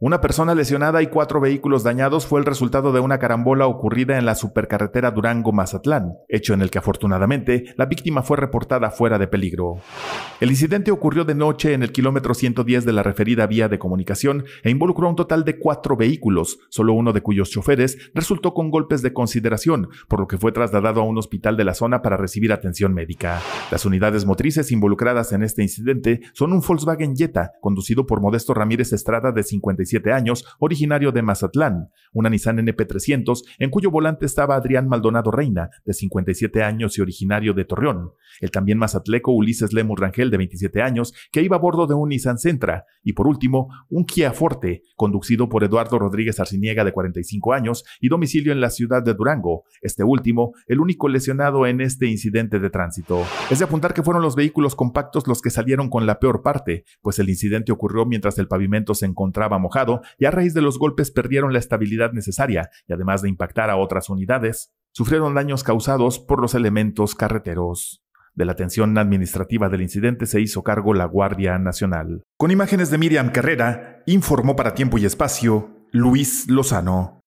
Una persona lesionada y cuatro vehículos dañados fue el resultado de una carambola ocurrida en la supercarretera Durango-Mazatlán, hecho en el que afortunadamente la víctima fue reportada fuera de peligro. El incidente ocurrió de noche en el kilómetro 110 de la referida vía de comunicación e involucró un total de cuatro vehículos, solo uno de cuyos choferes resultó con golpes de consideración, por lo que fue trasladado a un hospital de la zona para recibir atención médica. Las unidades motrices involucradas en este incidente son un Volkswagen Jetta, conducido por Modesto Ramírez Estrada de 55 años, originario de Mazatlán, una Nissan NP300, en cuyo volante estaba Adrián Maldonado Reina, de 57 años y originario de Torreón, el también mazatleco Ulises Lemus Rangel, de 27 años, que iba a bordo de un Nissan Sentra, y por último, un Kia Forte, conducido por Eduardo Rodríguez Arciniega, de 45 años, y domicilio en la ciudad de Durango, este último, el único lesionado en este incidente de tránsito. Es de apuntar que fueron los vehículos compactos los que salieron con la peor parte, pues el incidente ocurrió mientras el pavimento se encontraba mojado y a raíz de los golpes perdieron la estabilidad necesaria y además de impactar a otras unidades, sufrieron daños causados por los elementos carreteros. De la atención administrativa del incidente se hizo cargo la Guardia Nacional. Con imágenes de Miriam Carrera, informó para Tiempo y Espacio Luis Lozano.